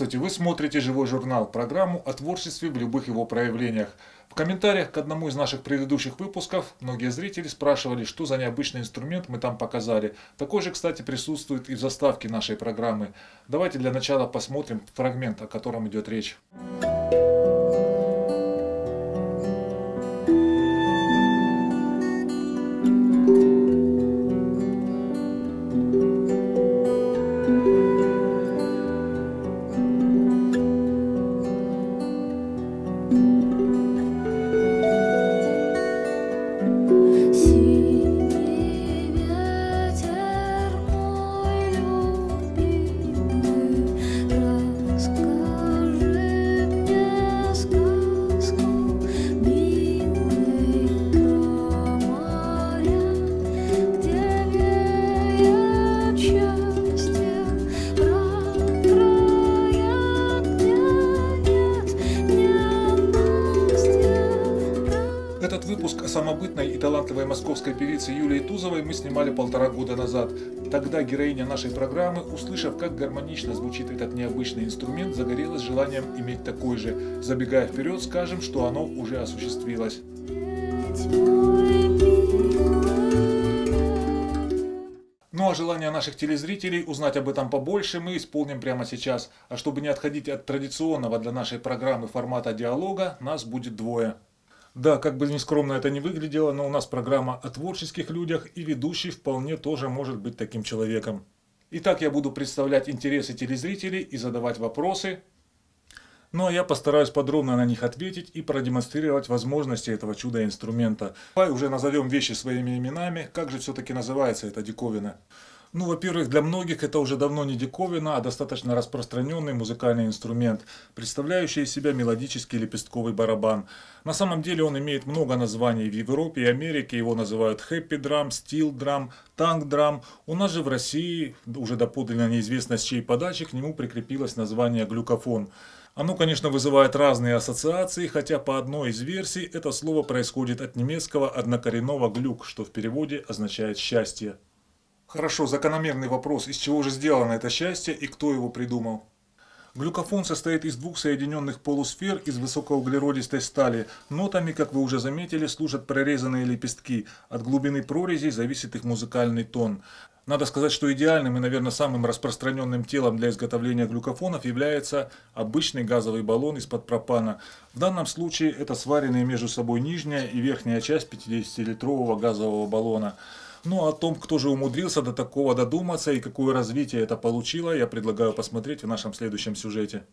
Здравствуйте, вы смотрите «Живой журнал», программу о творчестве в любых его проявлениях. В комментариях к одному из наших предыдущих выпусков многие зрители спрашивали, что за необычный инструмент мы там показали. Такой же, кстати, присутствует и в заставке нашей программы. Давайте для начала посмотрим фрагмент, о котором идет речь. Самобытной и талантливой московской певице Юлии Тузовой мы снимали полтора года назад. Тогда героиня нашей программы, услышав, как гармонично звучит этот необычный инструмент, загорелась желанием иметь такой же. Забегая вперед, скажем, что оно уже осуществилось. Ну а желание наших телезрителей узнать об этом побольше мы исполним прямо сейчас. А чтобы не отходить от традиционного для нашей программы формата диалога, нас будет двое. Да, как бы нескромно это ни выглядело, но у нас программа о творческих людях, и ведущий вполне тоже может быть таким человеком. Итак, я буду представлять интересы телезрителей и задавать вопросы. Ну а я постараюсь подробно на них ответить и продемонстрировать возможности этого чудо-инструмента. Давай уже назовем вещи своими именами. Как же все-таки называется эта диковина? Ну, во-первых, для многих это уже давно не диковина, а достаточно распространенный музыкальный инструмент, представляющий из себя мелодический лепестковый барабан. На самом деле он имеет много названий. В Европе и Америке его называют хэппи драм, стил драм, танк драм. У нас же в России, уже доподлинно неизвестно с чьей подачи, к нему прикрепилось название глюкофон. Оно, конечно, вызывает разные ассоциации, хотя по одной из версий это слово происходит от немецкого однокоренного «глюк», что в переводе означает «счастье». Хорошо, закономерный вопрос, из чего же сделано это счастье и кто его придумал? Глюкофон состоит из двух соединенных полусфер из высокоуглеродистой стали. Нотами, как вы уже заметили, служат прорезанные лепестки. От глубины прорезей зависит их музыкальный тон. Надо сказать, что идеальным и, наверное, самым распространенным телом для изготовления глюкофонов является обычный газовый баллон из-под пропана. В данном случае это сваренные между собой нижняя и верхняя часть 50-литрового газового баллона. Ну о том, кто же умудрился до такого додуматься и какое развитие это получило, я предлагаю посмотреть в нашем следующем сюжете.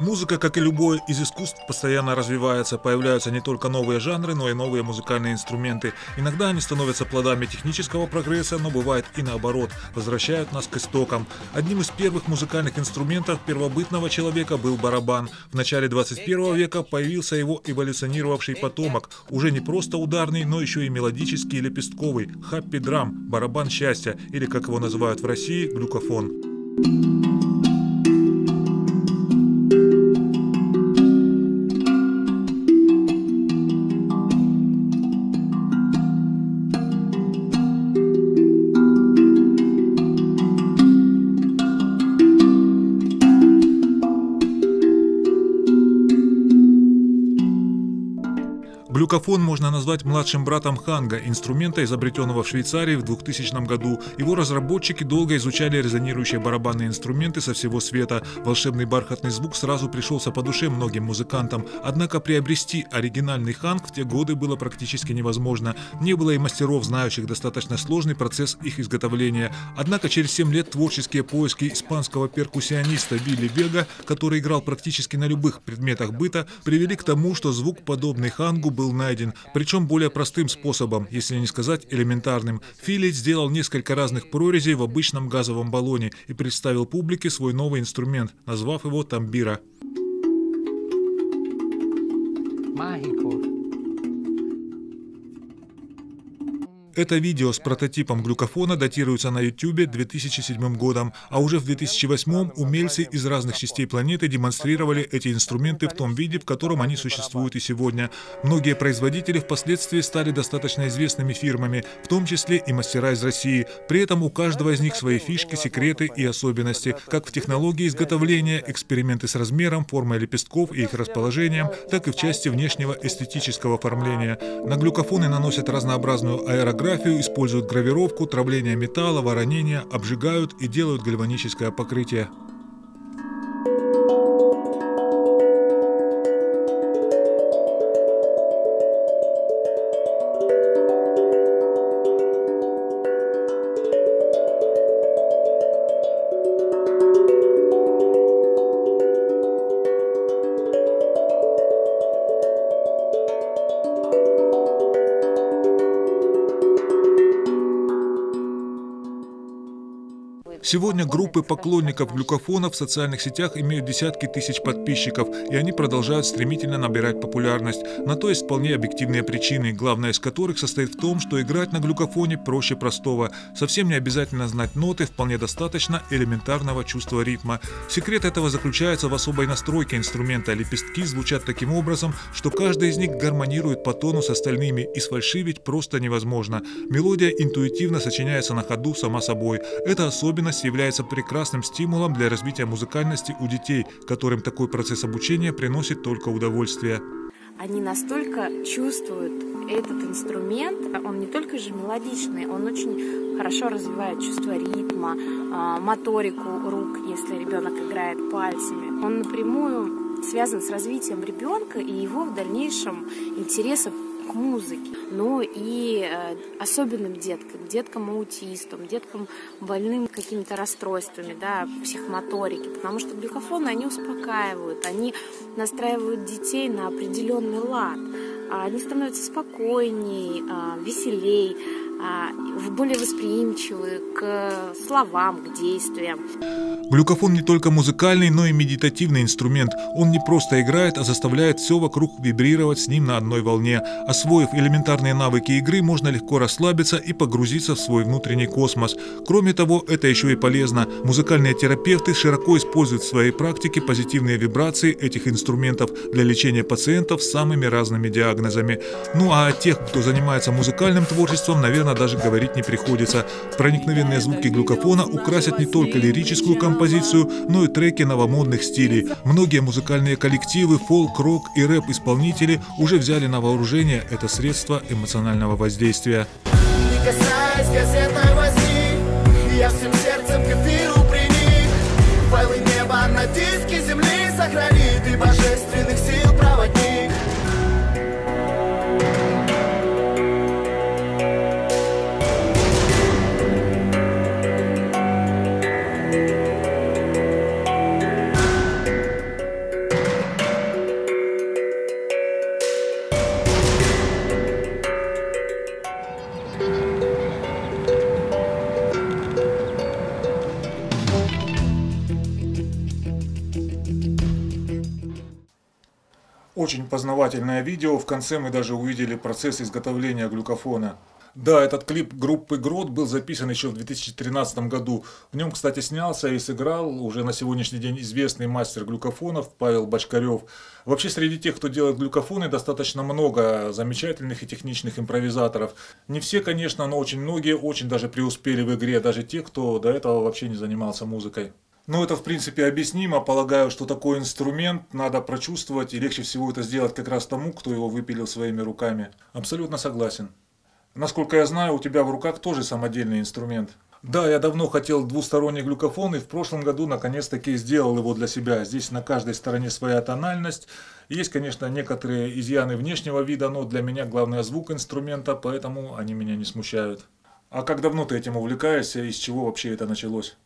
Музыка, как и любое из искусств, постоянно развивается, появляются не только новые жанры, но и новые музыкальные инструменты. Иногда они становятся плодами технического прогресса, но бывает и наоборот, возвращают нас к истокам. Одним из первых музыкальных инструментов первобытного человека был барабан. В начале 21 века появился его эволюционировавший потомок, уже не просто ударный, но еще и мелодический лепестковый, хаппи-драм, барабан счастья, или как его называют в России, глюкофон. Глюкофон можно назвать младшим братом ханга, инструмента, изобретенного в Швейцарии в 2000 году. Его разработчики долго изучали резонирующие барабанные инструменты со всего света. Волшебный бархатный звук сразу пришелся по душе многим музыкантам. Однако приобрести оригинальный ханг в те годы было практически невозможно. Не было и мастеров, знающих достаточно сложный процесс их изготовления. Однако через 7 лет творческие поиски испанского перкуссиониста Билли Бега, который играл практически на любых предметах быта, привели к тому, что звук, подобный хангу, был найден, причем более простым способом, если не сказать элементарным. Филит сделал несколько разных прорезей в обычном газовом баллоне и представил публике свой новый инструмент, назвав его тамбира. mágico. Это видео с прототипом глюкофона датируется на YouTube 2007 годом, а уже в 2008 умельцы из разных частей планеты демонстрировали эти инструменты в том виде, в котором они существуют и сегодня. Многие производители впоследствии стали достаточно известными фирмами, в том числе и мастера из России. При этом у каждого из них свои фишки, секреты и особенности, как в технологии изготовления, эксперименты с размером, формой лепестков и их расположением, так и в части внешнего эстетического оформления. На глюкофоны наносят разнообразную аэрографию, используют гравировку, травление металла, воронение, обжигают и делают гальваническое покрытие. Сегодня группы поклонников глюкофона в социальных сетях имеют десятки тысяч подписчиков, и они продолжают стремительно набирать популярность. На то есть вполне объективные причины, главная из которых состоит в том, что играть на глюкофоне проще простого. Совсем не обязательно знать ноты, вполне достаточно элементарного чувства ритма. Секрет этого заключается в особой настройке инструмента. Лепестки звучат таким образом, что каждый из них гармонирует по тону с остальными, и сфальшивить просто невозможно. Мелодия интуитивно сочиняется на ходу сама собой. Это особенность является прекрасным стимулом для развития музыкальности у детей, которым такой процесс обучения приносит только удовольствие. Они настолько чувствуют этот инструмент, он не только же мелодичный, он очень хорошо развивает чувство ритма, а, моторику рук, если ребенок играет пальцами. Он напрямую связан с развитием ребенка и его в дальнейшем интереса к музыке, но и э, особенным деткам, деткам-аутистам, деткам больным какими-то расстройствами, да, психомоторики, потому что глюкофоны, они успокаивают, они настраивают детей на определенный лад, а они становятся спокойней, а, веселей, более восприимчивы к словам, к действиям. Глюкофон не только музыкальный, но и медитативный инструмент. Он не просто играет, а заставляет все вокруг вибрировать с ним на одной волне. Освоив элементарные навыки игры, можно легко расслабиться и погрузиться в свой внутренний космос. Кроме того, это еще и полезно. Музыкальные терапевты широко используют в своей практике позитивные вибрации этих инструментов для лечения пациентов с самыми разными диагнозами. Ну а тех, кто занимается музыкальным творчеством, наверное, даже говорить не приходится. Проникновенные звуки глюкофона украсят не только лирическую композицию, но и треки новомодных стилей. Многие музыкальные коллективы, фолк, рок и рэп-исполнители уже взяли на вооружение это средство эмоционального воздействия. Не касаясь газетной Очень познавательное видео. В конце мы даже увидели процесс изготовления глюкофона. Да, этот клип группы Грот был записан еще в 2013 году. В нем, кстати, снялся и сыграл уже на сегодняшний день известный мастер глюкофонов Павел Бочкарев. Вообще, среди тех, кто делает глюкофоны, достаточно много замечательных и техничных импровизаторов. Не все, конечно, но очень многие очень даже преуспели в игре, даже те, кто до этого вообще не занимался музыкой. Ну, это, в принципе, объяснимо. Полагаю, что такой инструмент надо прочувствовать, и легче всего это сделать как раз тому, кто его выпилил своими руками. Абсолютно согласен. Насколько я знаю, у тебя в руках тоже самодельный инструмент. Да, я давно хотел двусторонний глюкофон, и в прошлом году наконец-таки сделал его для себя. Здесь на каждой стороне своя тональность. Есть, конечно, некоторые изъяны внешнего вида, но для меня главное звук инструмента, поэтому они меня не смущают. А как давно ты этим увлекаешься, и с чего вообще это началось?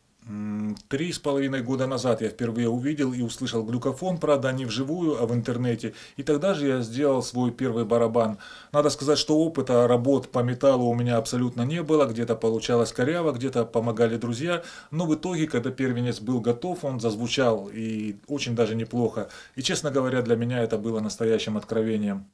Три с половиной года назад я впервые увидел и услышал глюкофон, правда не вживую, а в интернете. И тогда же я сделал свой первый барабан. Надо сказать, что опыта работ по металлу у меня абсолютно не было. Где-то получалось коряво, где-то помогали друзья. Но в итоге, когда первенец был готов, он зазвучал и очень даже неплохо. И честно говоря, для меня это было настоящим откровением.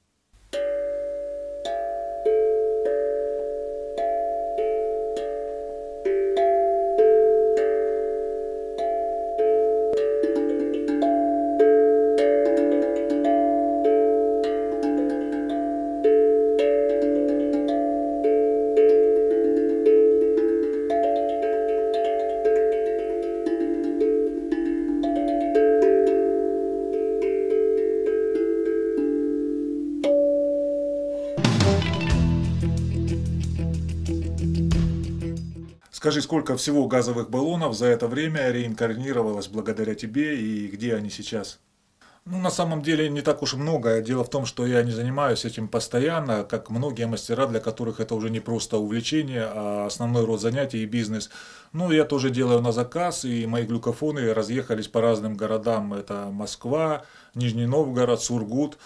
Скажи, сколько всего газовых баллонов за это время реинкарнировалось благодаря тебе и где они сейчас? Ну, на самом деле не так уж много. Дело в том, что я не занимаюсь этим постоянно, как многие мастера, для которых это уже не просто увлечение, а основной род занятий и бизнес. Ну, я тоже делаю на заказ, и мои глюкофоны разъехались по разным городам. Это Москва, Нижний Новгород, Сургут.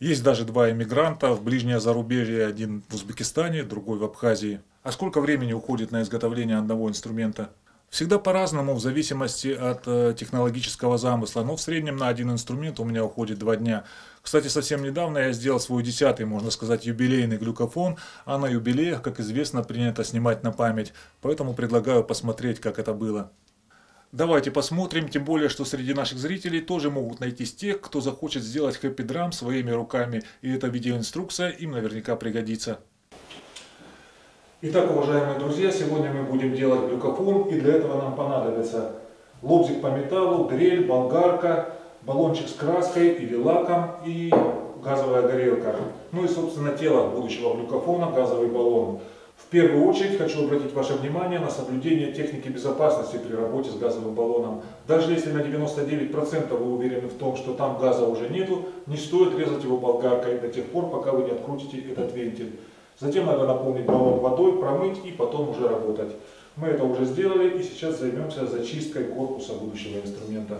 Есть даже два иммигранта в ближнее зарубежье, один в Узбекистане, другой в Абхазии. А сколько времени уходит на изготовление одного инструмента? Всегда по-разному, в зависимости от э, технологического замысла, но в среднем на один инструмент у меня уходит два дня. Кстати, совсем недавно я сделал свой десятый, можно сказать, юбилейный глюкофон, а на юбилеях, как известно, принято снимать на память, поэтому предлагаю посмотреть, как это было. Давайте посмотрим, тем более, что среди наших зрителей тоже могут найтись те, кто захочет сделать хэппи драм своими руками, и эта видеоинструкция им наверняка пригодится. Итак, уважаемые друзья, сегодня мы будем делать глюкофон, и для этого нам понадобится лобзик по металлу, дрель, болгарка, баллончик с краской или лаком и газовая горелка. Ну и, собственно, тело будущего глюкофона, газовый баллон. В первую очередь хочу обратить ваше внимание на соблюдение техники безопасности при работе с газовым баллоном. Даже если на 99% вы уверены в том, что там газа уже нету, не стоит резать его болгаркой до тех пор, пока вы не открутите этот вентиль. Затем надо наполнить баллон водой, промыть и потом уже работать. Мы это уже сделали и сейчас займемся зачисткой корпуса будущего инструмента.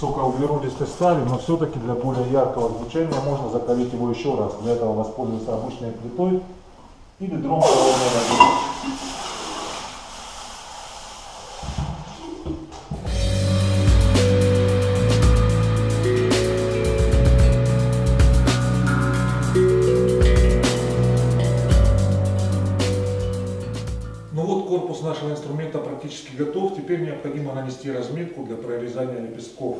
Высокоуглеродистой стали, но все-таки для более яркого звучания можно закалить его еще раз. Для этого воспользоваться обычной плитой или дром холодной. Ну корпус нашего инструмента практически готов. Теперь необходимо нанести разметку для прорезания лепестков.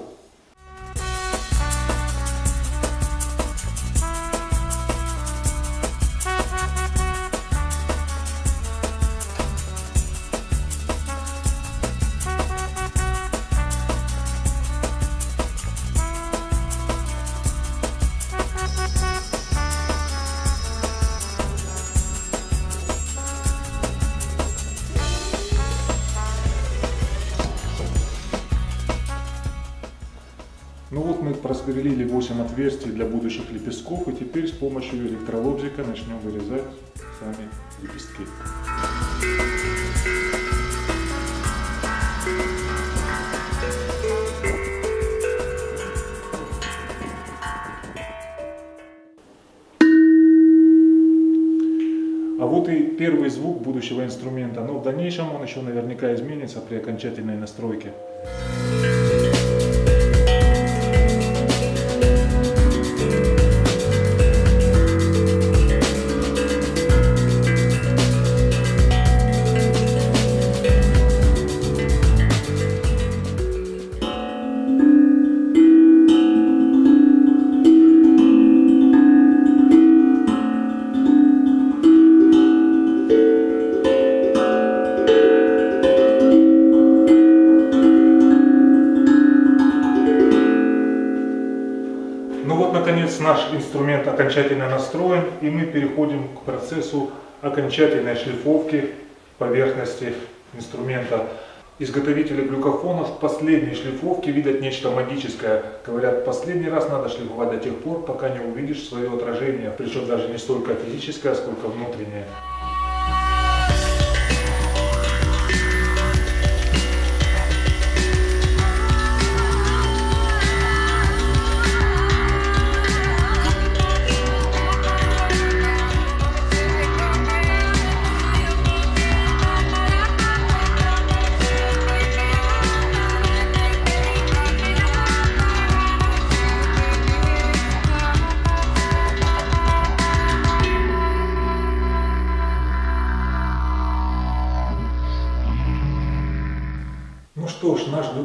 Просверлили 8 отверстий для будущих лепестков и теперь с помощью электролобзика начнем вырезать сами лепестки. А вот и первый звук будущего инструмента, но в дальнейшем он еще наверняка изменится при окончательной настройке. Ну вот, наконец, наш инструмент окончательно настроен, и мы переходим к процессу окончательной шлифовки поверхности инструмента. Изготовители глюкофонов в последней шлифовке видят нечто магическое. Говорят, последний раз надо шлифовать до тех пор, пока не увидишь свое отражение. Причем даже не столько физическое, сколько внутреннее.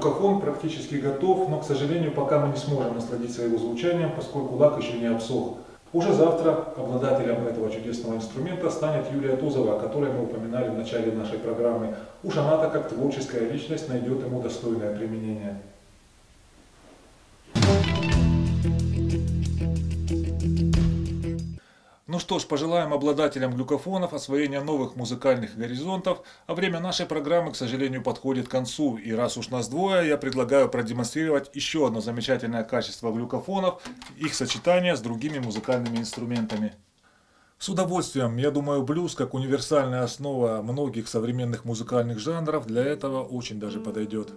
Наш глюкофон практически готов, но, к сожалению, пока мы не сможем насладиться его звучанием, поскольку лак еще не обсох. Уже завтра обладателем этого чудесного инструмента станет Юлия Тузова, о которой мы упоминали в начале нашей программы. Уж она-то как творческая личность найдет ему достойное применение. Ну что ж, пожелаем обладателям глюкофонов освоения новых музыкальных горизонтов, а время нашей программы, к сожалению, подходит к концу. И раз уж нас двое, я предлагаю продемонстрировать еще одно замечательное качество глюкофонов, их сочетание с другими музыкальными инструментами. С удовольствием, я думаю, блюз как универсальная основа многих современных музыкальных жанров для этого очень даже подойдет.